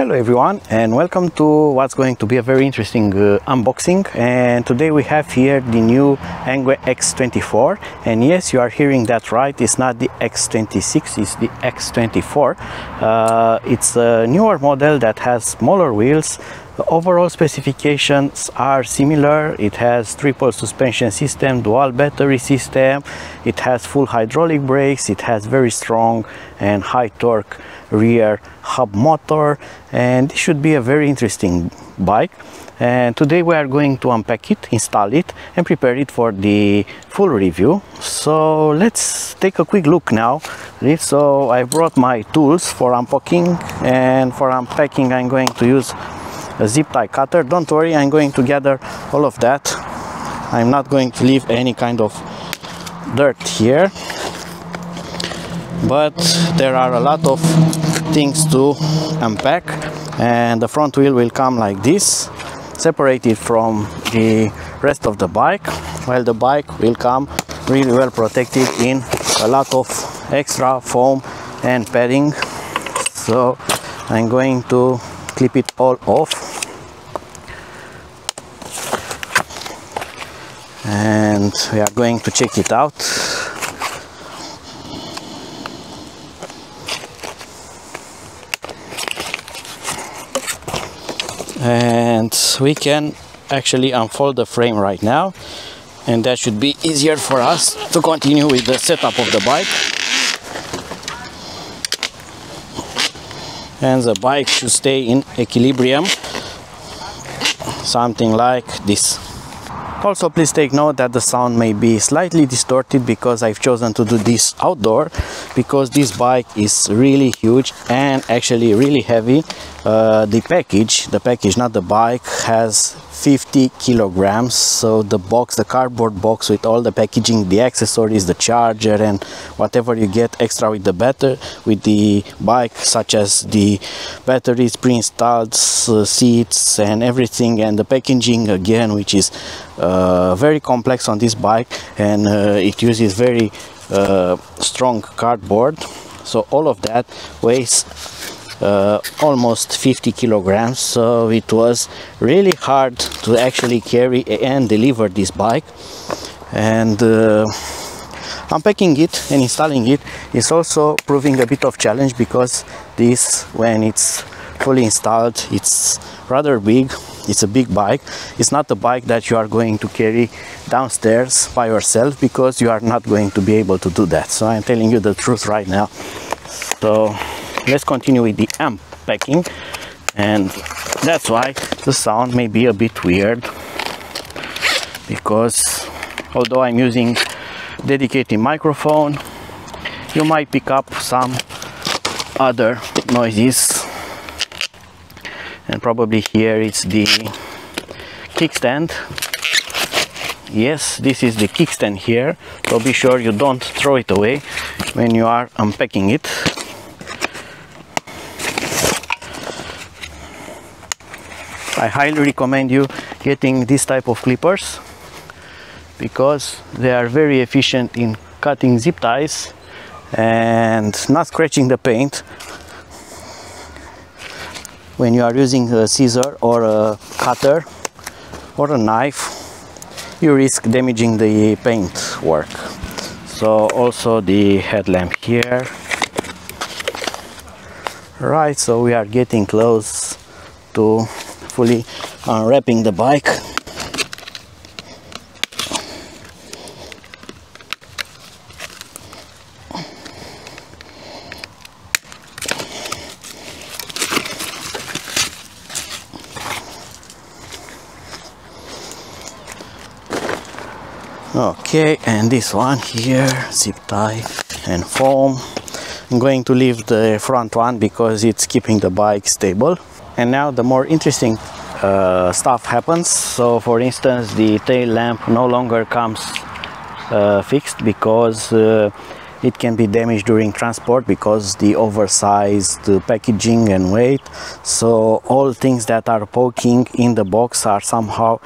Hello everyone and welcome to what's going to be a very interesting uh, unboxing and today we have here the new Engwe X24 and yes you are hearing that right it's not the X26 it's the X24 uh, it's a newer model that has smaller wheels the overall specifications are similar. It has triple suspension system, dual battery system. It has full hydraulic brakes. It has very strong and high torque rear hub motor and it should be a very interesting bike. And today we are going to unpack it install it and prepare it for the full review. So let's take a quick look now. So i brought my tools for unpacking and for unpacking i'm going to use a zip tie cutter. Don't worry i'm going to gather all of that. I'm not going to leave any kind of dirt here. But there are a lot of things to unpack. And the front wheel will come like this separated from the rest of the bike while the bike will come really well protected in a lot of extra foam and padding. So I'm going to clip it all off. And we are going to check it out and we can actually unfold the frame right now. And that should be easier for us to continue with the setup of the bike. And the bike should stay in equilibrium. Something like this also please take note that the sound may be slightly distorted because I've chosen to do this outdoor because this bike is really huge and actually really heavy. Uh, the package the package not the bike has 50 kilograms. So the box the cardboard box with all the packaging the accessories the charger and whatever you get extra with the better with the bike such as the batteries pre-installed uh, seats and everything and the packaging again which is uh, very complex on this bike and uh, it uses very uh, strong cardboard. So all of that weighs uh, almost 50 kilograms. So it was really hard to actually carry and deliver this bike. And uh, unpacking it and installing it is also proving a bit of challenge because this when it's fully installed it's rather big. It's a big bike. It's not a bike that you are going to carry downstairs by yourself because you are not going to be able to do that. So i'm telling you the truth right now. So let's continue with the amp packing. And that's why the sound may be a bit weird. Because although I'm using dedicated microphone you might pick up some other noises. And probably here it's the kickstand. Yes this is the kickstand here. So be sure you don't throw it away when you are unpacking it I highly recommend you getting this type of clippers because they are very efficient in cutting zip ties and not scratching the paint when you are using a scissor or a cutter or a knife. You risk damaging the paint work. So also the headlamp here. Right so we are getting close to fully unwrapping uh, the bike. Okay and this one here zip tie and foam. I'm going to leave the front one because it's keeping the bike stable. And now the more interesting uh, stuff happens. So for instance the tail lamp no longer comes uh, fixed because uh, it can be damaged during transport because the oversized packaging and weight. So all things that are poking in the box are somehow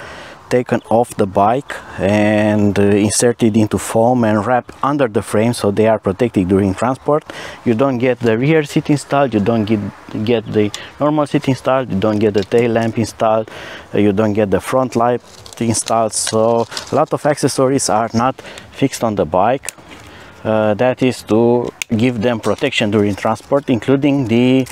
taken off the bike and uh, inserted into foam and wrapped under the frame so they are protected during transport. You don't get the rear seat installed you don't get get the normal seat installed you don't get the tail lamp installed uh, you don't get the front light installed. So a lot of accessories are not fixed on the bike. Uh, that is to give them protection during transport including the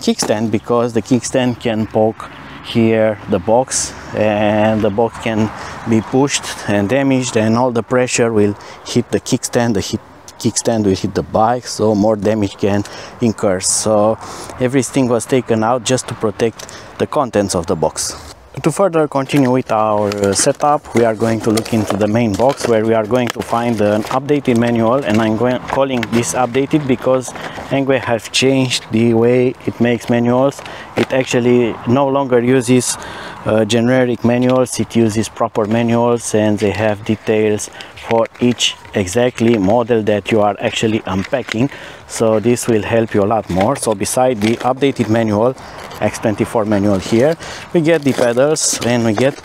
kickstand because the kickstand can poke here the box and the box can be pushed and damaged and all the pressure will hit the kickstand the hit kickstand will hit the bike so more damage can incur. So everything was taken out just to protect the contents of the box to further continue with our uh, setup, we are going to look into the main box where we are going to find an updated manual and I'm going, calling this updated because Engwe has changed the way it makes manuals. It actually no longer uses uh, generic manuals, it uses proper manuals and they have details for each exactly model that you are actually unpacking so this will help you a lot more so beside the updated manual X24 manual here. We get the pedals and we get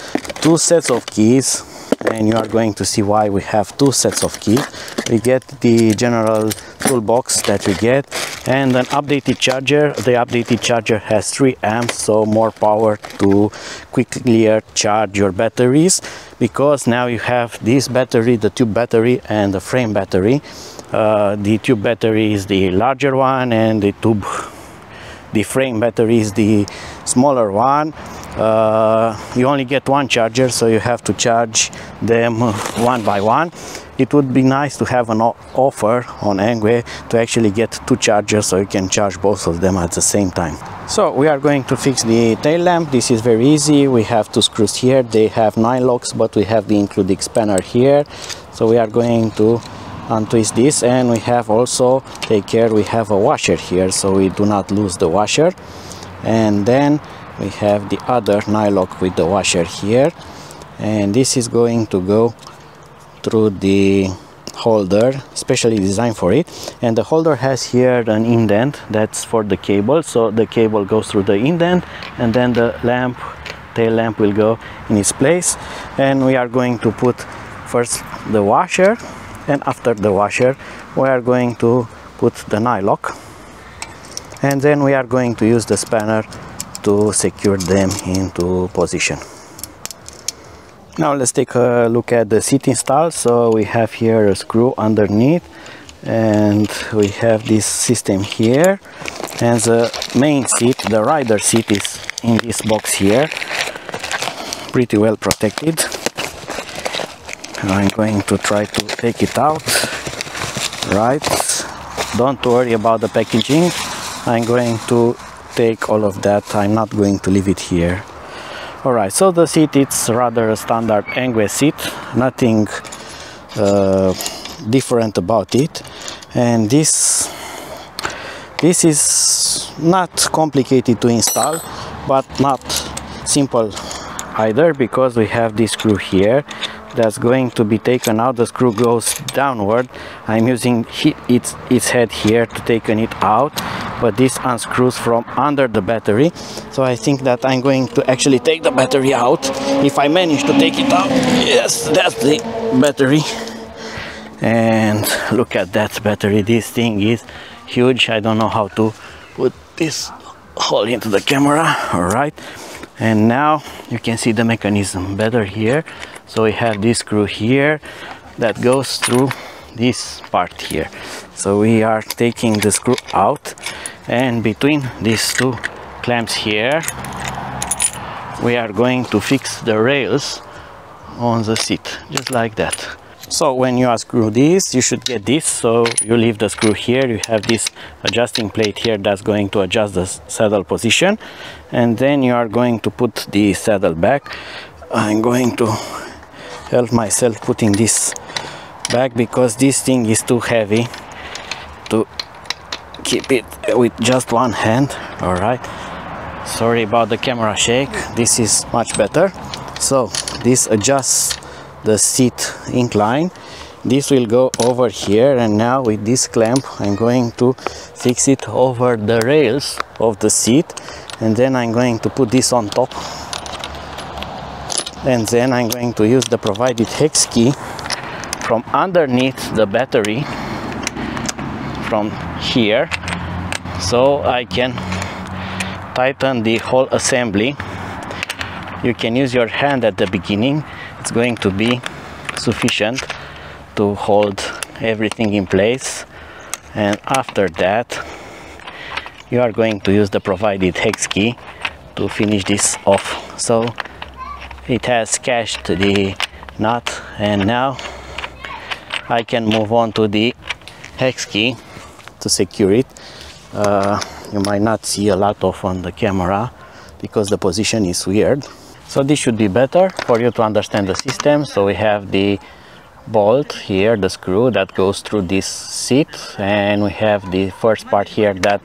two sets of keys and you are going to see why we have two sets of keys. We get the general toolbox that we get and an updated charger. The updated charger has 3 amps so more power to quickly charge your batteries because now you have this battery the tube battery and the frame battery. Uh, the tube battery is the larger one and the tube the frame battery is the smaller one. Uh, you only get one charger so you have to charge them one by one. It would be nice to have an offer on Engwe to actually get two chargers so you can charge both of them at the same time. So we are going to fix the tail lamp. This is very easy. We have two screws here. They have nylocks but we have the including spanner here. So we are going to untwist this and we have also take care we have a washer here so we do not lose the washer. And then we have the other nylock with the washer here. And this is going to go through the holder specially designed for it. And the holder has here an indent that's for the cable so the cable goes through the indent and then the lamp tail lamp will go in its place. And we are going to put first the washer and after the washer we are going to put the nylock. And then we are going to use the spanner to secure them into position. Now let's take a look at the seat install. So we have here a screw underneath and we have this system here. And the main seat the rider seat is in this box here pretty well protected I'm going to try to take it out. Right. Don't worry about the packaging. I'm going to take all of that. I'm not going to leave it here. Alright so the seat it's rather a standard Engwe seat. Nothing uh, different about it. And this this is not complicated to install but not simple either because we have this screw here that's going to be taken. Out the screw goes downward. I'm using its, its head here to taken it out but this unscrews from under the battery. So I think that I'm going to actually take the battery out. If I manage to take it out yes that's the battery. And look at that battery. This thing is huge. I don't know how to put this hole into the camera. All right. And now you can see the mechanism better here so we have this screw here that goes through this part here. So we are taking the screw out and between these two clamps here we are going to fix the rails on the seat just like that. So when you unscrew this you should get this. So you leave the screw here. You have this adjusting plate here that's going to adjust the saddle position. And then you are going to put the saddle back. I'm going to help myself putting this back because this thing is too heavy to keep it with just one hand. All right. Sorry about the camera shake. This is much better. So this adjusts the seat incline. This will go over here and now with this clamp I'm going to fix it over the rails of the seat and then I'm going to put this on top and then I'm going to use the provided hex key from underneath the battery from here. So I can tighten the whole assembly. You can use your hand at the beginning. It's going to be sufficient to hold everything in place. And after that you are going to use the provided hex key to finish this off. So it has cached the nut and now I can move on to the hex key to secure it. Uh, you might not see a lot of on the camera because the position is weird. So this should be better for you to understand the system. So we have the bolt here the screw that goes through this seat and we have the first part here that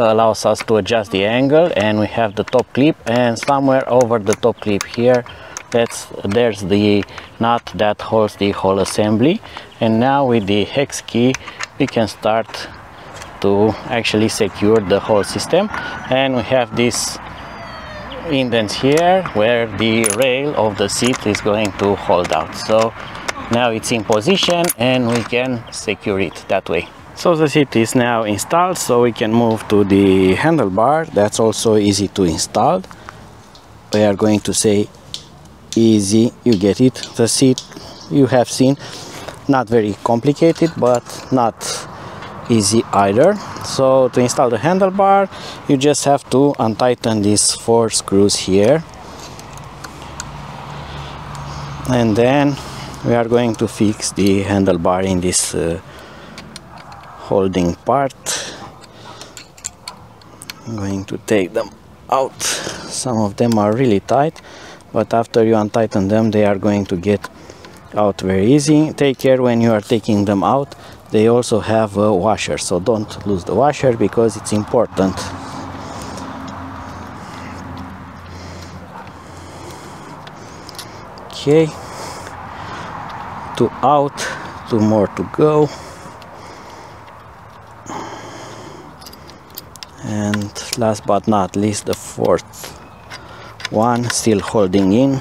Uh, allows us to adjust the angle and we have the top clip and somewhere over the top clip here that's there's the nut that holds the whole assembly. And now with the hex key we can start to actually secure the whole system. And we have this indents here where the rail of the seat is going to hold out. So now it's in position and we can secure it that way so the seat is now installed so we can move to the handlebar. That's also easy to install. We are going to say easy you get it. The seat you have seen not very complicated but not easy either. So to install the handlebar you just have to untighten these four screws here. And then we are going to fix the handlebar in this uh, holding part. I'm going to take them out. Some of them are really tight but after you untighten them they are going to get out very easy. Take care when you are taking them out. They also have a washer so don't lose the washer because it's important. Okay. Two out two more to go and last but not least the fourth one still holding in.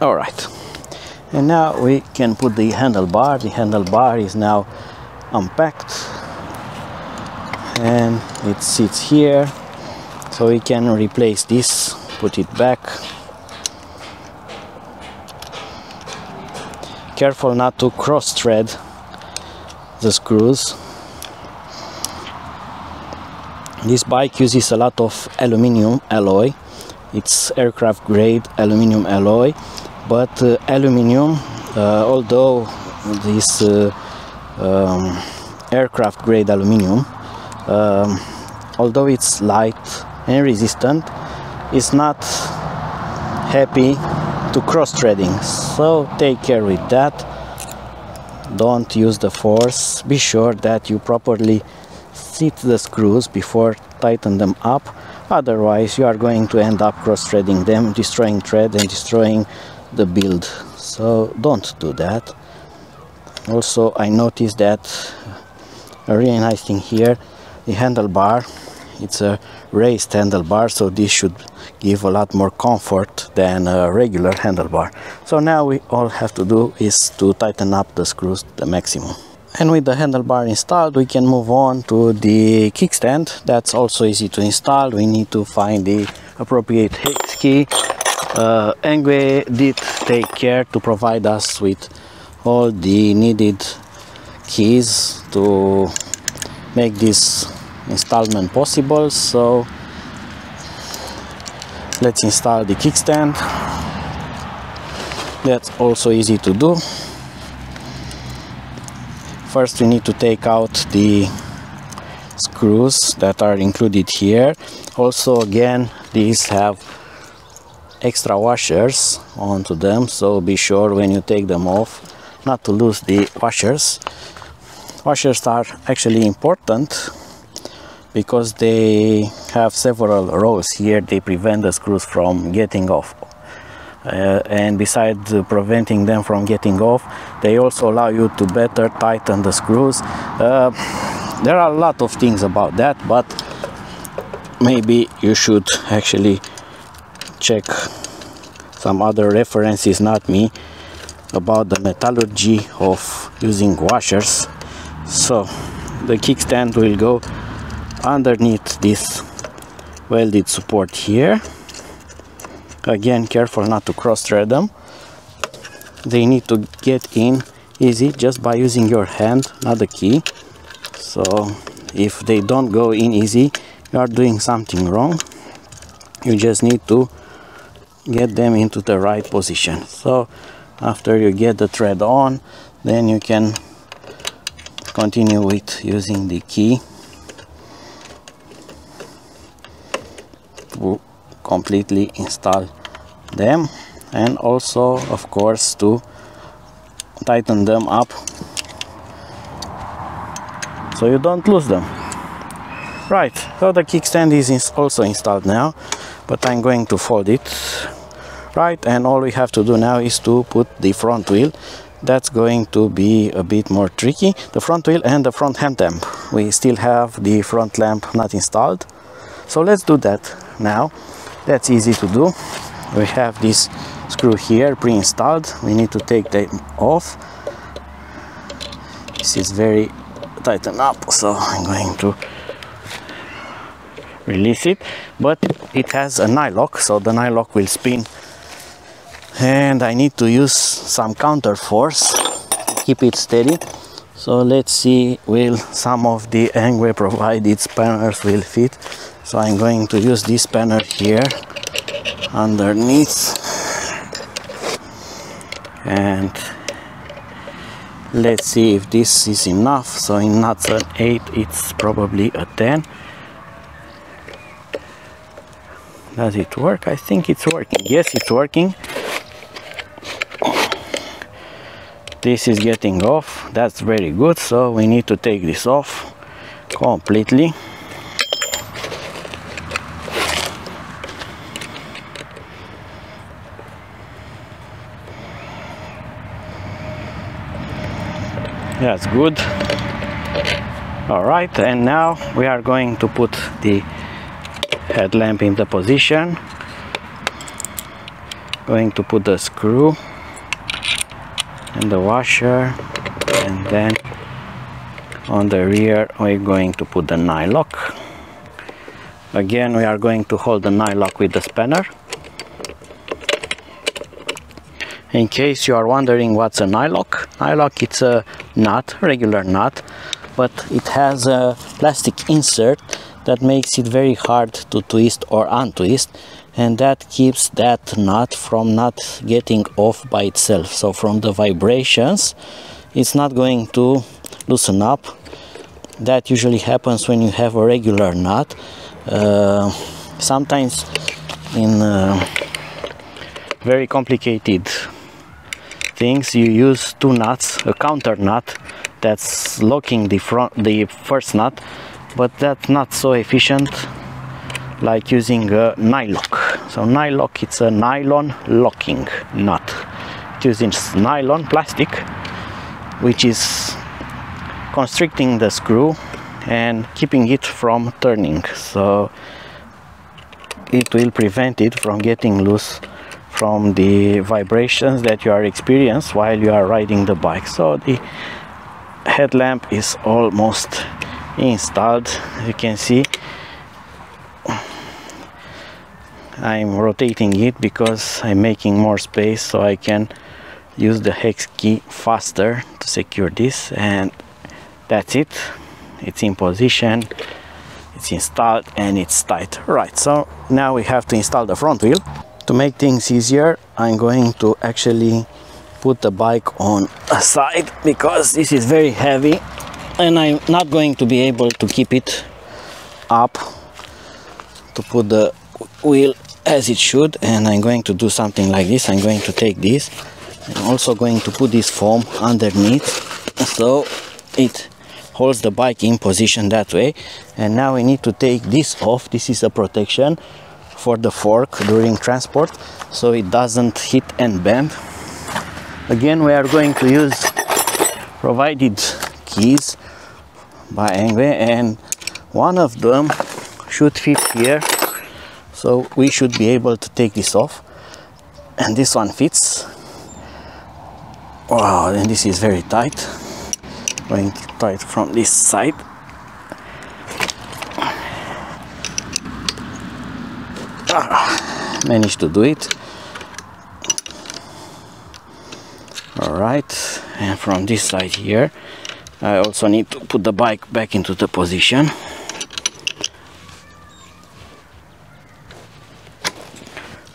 All right. And now we can put the handlebar. The handlebar is now unpacked. And it sits here. So we can replace this put it back. Careful not to cross thread the screws this bike uses a lot of aluminium alloy. It's aircraft grade aluminium alloy but uh, aluminium uh, although this uh, um, aircraft grade aluminium um, although it's light and resistant it's not happy to cross threading. So take care with that. Don't use the force. Be sure that you properly seat the screws before tighten them up. Otherwise you are going to end up cross threading them destroying thread and destroying the build. So don't do that. Also I noticed that a really nice thing here the handlebar. It's a raised handlebar so this should give a lot more comfort than a regular handlebar. So now we all have to do is to tighten up the screws to the maximum and with the handlebar installed we can move on to the kickstand. That's also easy to install. We need to find the appropriate hex key. Uh, Engwe did take care to provide us with all the needed keys to make this installment possible. So let's install the kickstand. That's also easy to do first we need to take out the screws that are included here. Also again these have extra washers onto them so be sure when you take them off not to lose the washers. Washers are actually important because they have several rows here. They prevent the screws from getting off uh, and besides preventing them from getting off they also allow you to better tighten the screws. Uh, there are a lot of things about that but maybe you should actually check some other references not me about the metallurgy of using washers. So the kickstand will go underneath this welded support here again careful not to cross thread them. They need to get in easy just by using your hand not the key. So if they don't go in easy you are doing something wrong. You just need to get them into the right position. So after you get the thread on then you can continue with using the key completely install them. And also of course to tighten them up. So you don't lose them. Right so the kickstand is also installed now but I'm going to fold it. Right and all we have to do now is to put the front wheel. That's going to be a bit more tricky. The front wheel and the front headlamp we still have the front lamp not installed. So let's do that now that's easy to do. We have this screw here pre-installed. We need to take them off. This is very tightened up so I'm going to release it. But it has a nylock so the nylock will spin. And I need to use some counter force to keep it steady. So let's see will some of the Engwe provided spanners will fit so I'm going to use this spanner here underneath and let's see if this is enough. So in not an 8 it's probably a 10 does it work? I think it's working. Yes it's working. This is getting off. That's very good. So we need to take this off completely that's good. All right and now we are going to put the headlamp in the position. Going to put the screw and the washer and then on the rear we're going to put the nylock. Again we are going to hold the nylock with the spanner in case you are wondering what's a nylock nylock it's a nut regular nut but it has a plastic insert that makes it very hard to twist or untwist and that keeps that nut from not getting off by itself. So from the vibrations it's not going to loosen up. That usually happens when you have a regular nut. Uh, sometimes in uh, very complicated things you use two nuts a counter nut that's locking the front the first nut but that's not so efficient like using a nylock so nylock it's a nylon locking nut. It uses nylon plastic which is constricting the screw and keeping it from turning. So it will prevent it from getting loose from the vibrations that you are experiencing while you are riding the bike. So the headlamp is almost installed. You can see I'm rotating it because I'm making more space so I can use the hex key faster to secure this. And that's it. It's in position. It's installed and it's tight. Right so now we have to install the front wheel to make things easier I'm going to actually put the bike on a side because this is very heavy and I'm not going to be able to keep it up to put the wheel as it should. And I'm going to do something like this. I'm going to take this. I'm also going to put this foam underneath so it holds the bike in position that way. And now we need to take this off. This is a protection for the fork during transport so it doesn't hit and bend. Again we are going to use provided keys by Engwe and one of them should fit here so we should be able to take this off. And this one fits. Wow and this is very tight. Going to tight from this side managed to do it all right. And from this side here I also need to put the bike back into the position.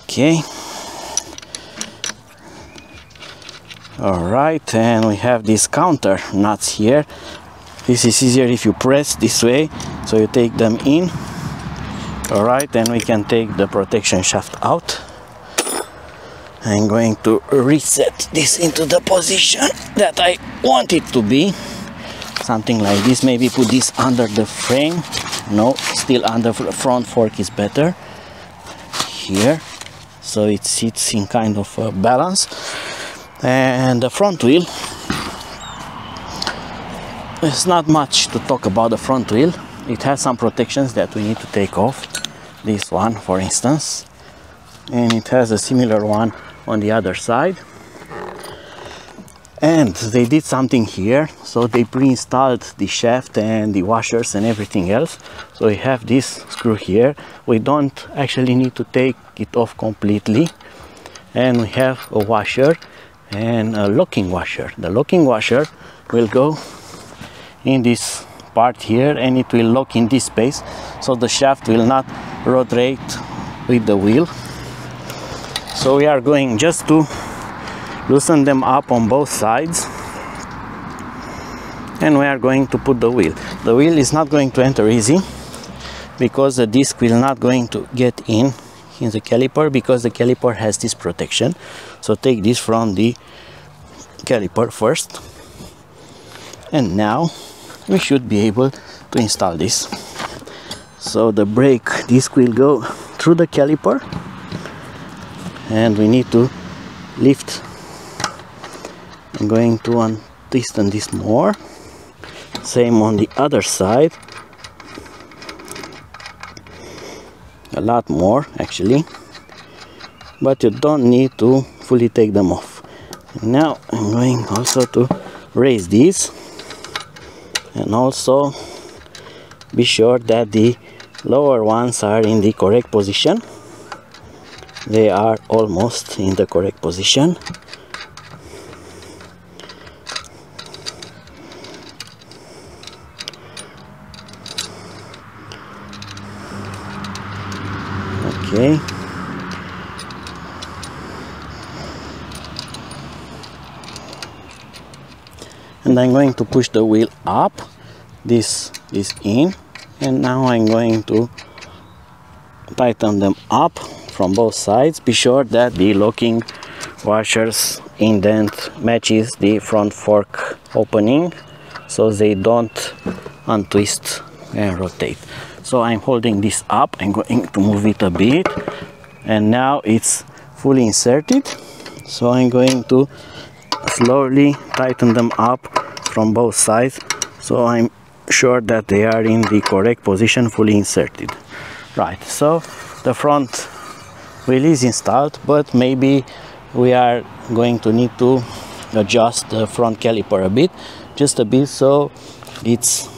Okay. All right and we have these counter nuts here. This is easier if you press this way so you take them in all right then we can take the protection shaft out. I'm going to reset this into the position that I want it to be. Something like this maybe put this under the frame. No still under the front fork is better. Here so it sits in kind of a balance. And the front wheel. There's not much to talk about the front wheel. It has some protections that we need to take off this one for instance. And it has a similar one on the other side. And they did something here. So they pre-installed the shaft and the washers and everything else. So we have this screw here. We don't actually need to take it off completely. And we have a washer and a locking washer. The locking washer will go in this part here and it will lock in this space. So the shaft will not rotate with the wheel. So we are going just to loosen them up on both sides. And we are going to put the wheel. The wheel is not going to enter easy because the disc will not going to get in in the caliper because the caliper has this protection. So take this from the caliper first. And now we should be able to install this so the brake disc will go through the caliper and we need to lift I'm going to untwist this more. Same on the other side. A lot more actually. But you don't need to fully take them off. Now I'm going also to raise these and also be sure that the lower ones are in the correct position. They are almost in the correct position. Okay. And I'm going to push the wheel up. This is in and now I'm going to tighten them up from both sides. Be sure that the locking washers indent matches the front fork opening so they don't untwist and rotate. So I'm holding this up. I'm going to move it a bit. And now it's fully inserted. So I'm going to slowly tighten them up from both sides. So I'm sure that they are in the correct position fully inserted. Right so the front wheel is installed but maybe we are going to need to adjust the front caliper a bit just a bit so it's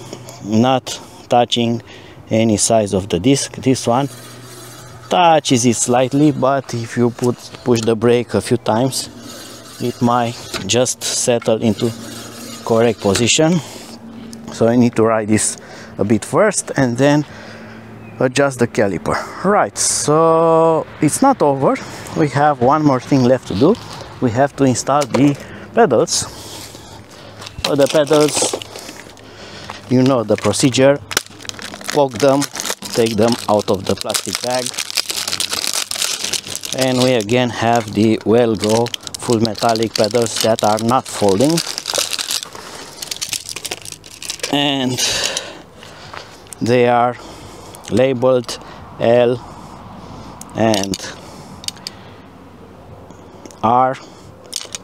not touching any size of the disc. This one touches it slightly but if you put push the brake a few times it might just settle into correct position so I need to ride this a bit first and then adjust the caliper. Right so it's not over. We have one more thing left to do. We have to install the pedals. For the pedals you know the procedure. Poke them take them out of the plastic bag. And we again have the Wellgo full metallic pedals that are not folding and they are labeled L and R.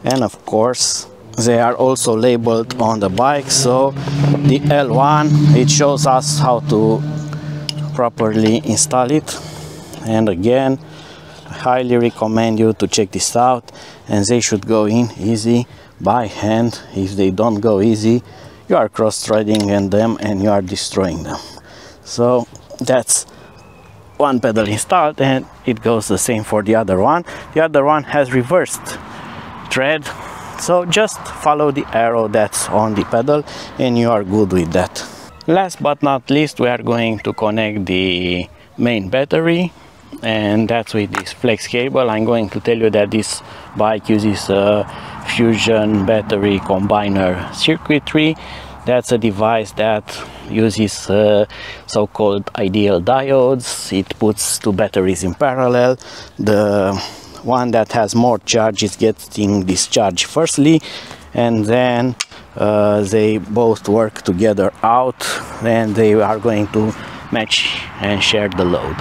And of course they are also labeled on the bike. So the L1 it shows us how to properly install it. And again I highly recommend you to check this out. And they should go in easy by hand. If they don't go easy you are cross-threading in them and you are destroying them. So that's one pedal installed and it goes the same for the other one. The other one has reversed thread. So just follow the arrow that's on the pedal and you are good with that. Last but not least we are going to connect the main battery and that's with this flex cable. I'm going to tell you that this bike uses fusion battery combiner circuitry that's a device that uses uh, so-called ideal diodes. It puts two batteries in parallel. The one that has more charge is getting discharged firstly and then uh, they both work together out and they are going to match and share the load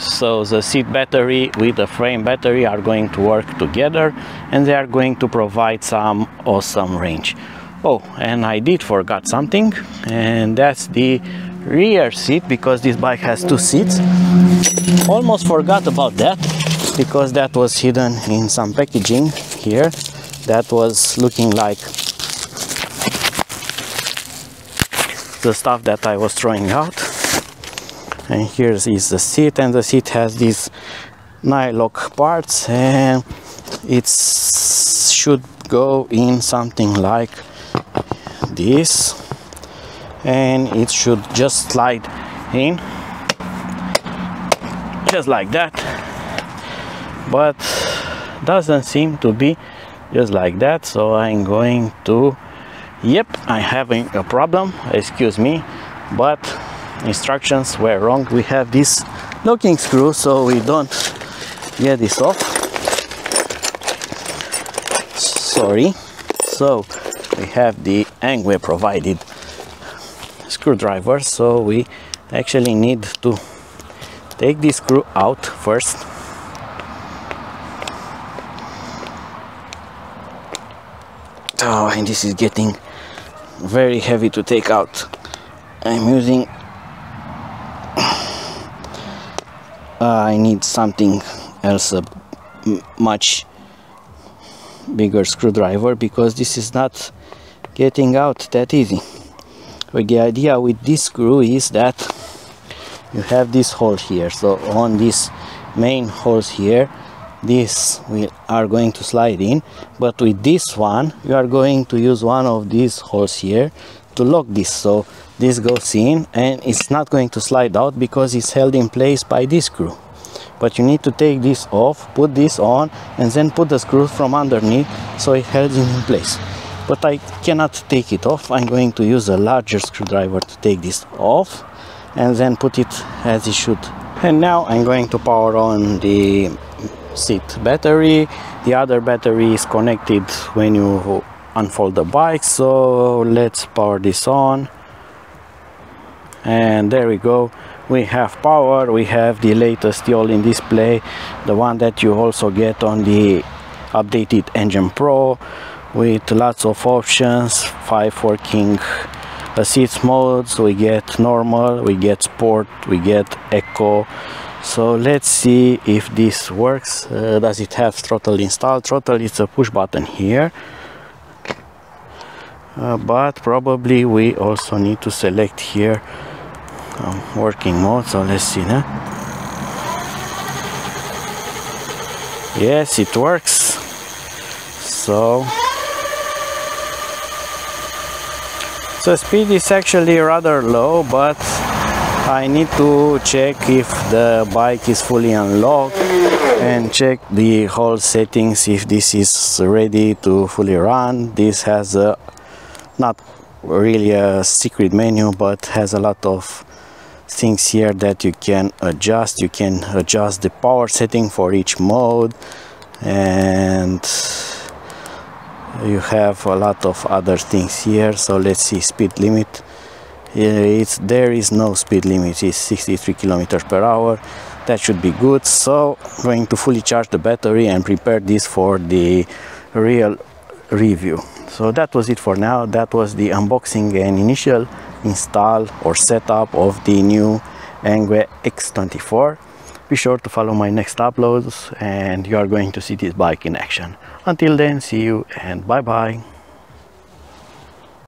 so the seat battery with the frame battery are going to work together and they are going to provide some awesome range. Oh and I did forgot something and that's the rear seat because this bike has two seats. Almost forgot about that because that was hidden in some packaging here. That was looking like the stuff that I was throwing out and here is the seat and the seat has these nylock parts and it should go in something like this. And it should just slide in just like that. But doesn't seem to be just like that so I'm going to yep I'm having a problem excuse me but instructions were wrong. We have this locking screw so we don't get this off. Sorry. So we have the Engwe provided. Screwdriver so we actually need to take this screw out first. Oh and this is getting very heavy to take out. I'm using I need something else a much bigger screwdriver because this is not getting out that easy. But the idea with this screw is that you have this hole here. So on this main holes here this we are going to slide in. But with this one you are going to use one of these holes here to lock this. So this goes in and it's not going to slide out because it's held in place by this screw. But you need to take this off put this on and then put the screw from underneath so it holds it in place. But I cannot take it off. I'm going to use a larger screwdriver to take this off and then put it as it should. And now I'm going to power on the seat battery. The other battery is connected when you unfold the bike so let's power this on and there we go. We have power. We have the latest all in display. The one that you also get on the updated engine pro with lots of options. Five working seats modes. We get normal. We get sport. We get eco. So let's see if this works. Uh, does it have throttle installed throttle is a push button here. Uh, but probably we also need to select here um, working mode so let's see now yes it works. So so speed is actually rather low but I need to check if the bike is fully unlocked and check the whole settings if this is ready to fully run. This has a not really a secret menu but has a lot of things here that you can adjust. You can adjust the power setting for each mode and you have a lot of other things here. So let's see speed limit. It's there is no speed limit. It's 63 kilometers per hour. That should be good. So I'm going to fully charge the battery and prepare this for the real review. So that was it for now. That was the unboxing and initial install or setup of the new Engwe X24 be sure to follow my next uploads and you are going to see this bike in action. Until then see you and bye bye